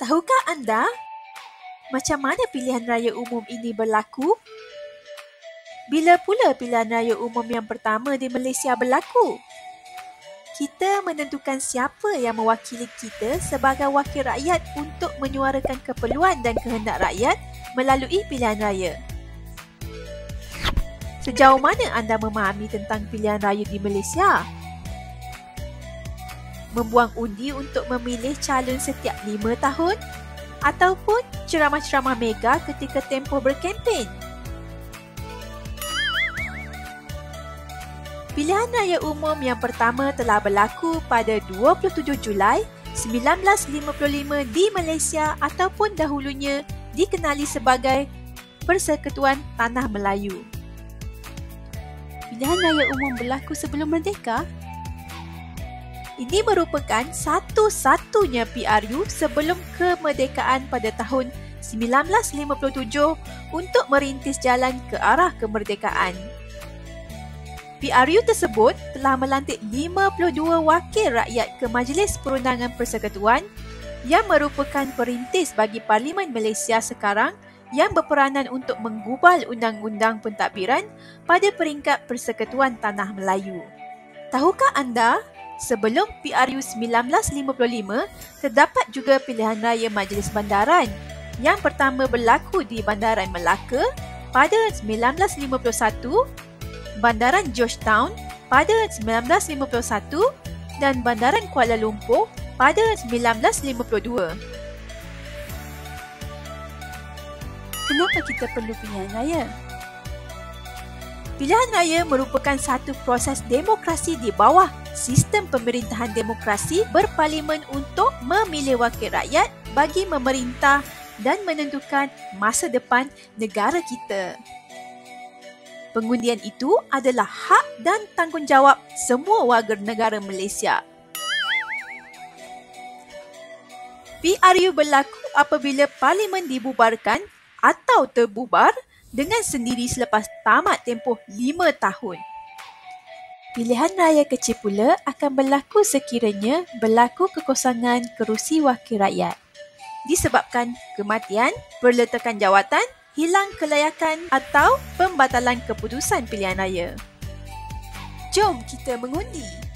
Tahukah anda macam mana pilihan raya umum ini berlaku? Bila pula pilihan raya umum yang pertama di Malaysia berlaku? Kita menentukan siapa yang mewakili kita sebagai wakil rakyat untuk menyuarakan keperluan dan kehendak rakyat melalui pilihan raya. Sejauh mana anda memahami tentang pilihan raya di Malaysia? Membuang undi untuk memilih calon setiap lima tahun? Ataupun ceramah-ceramah mega ketika tempoh berkempen? Pilihan raya umum yang pertama telah berlaku pada 27 Julai 1955 di Malaysia ataupun dahulunya dikenali sebagai Persekutuan Tanah Melayu. Pilihan raya umum berlaku sebelum merdeka? Ini merupakan satu-satunya PRU sebelum kemerdekaan pada tahun 1957 untuk merintis jalan ke arah kemerdekaan. PRU tersebut telah melantik 52 wakil rakyat ke Majlis Perundangan Persekutuan yang merupakan perintis bagi Parlimen Malaysia sekarang yang berperanan untuk menggubal undang-undang pentadbiran pada peringkat Persekutuan Tanah Melayu. Tahukah anda sebelum PRU 1955, terdapat juga pilihan raya Majlis Bandaran yang pertama berlaku di Bandaran Melaka pada 1951, Bandaran Georgetown pada 1951 dan Bandaran Kuala Lumpur pada 1952. Kenapa kita perlu pilihan raya? Pilihan raya merupakan satu proses demokrasi di bawah sistem pemerintahan demokrasi berparlimen untuk memilih wakil rakyat bagi memerintah dan menentukan masa depan negara kita. Pengundian itu adalah hak dan tanggungjawab semua warga negara Malaysia. PRU berlaku apabila parlimen dibubarkan atau terbubar dengan sendiri selepas tamat tempoh lima tahun. Pilihan raya kecil pula akan berlaku sekiranya berlaku kekosongan kerusi wakil rakyat. Disebabkan kematian, perletakan jawatan, hilang kelayakan atau pembatalan keputusan pilihan raya. Jom kita mengundi!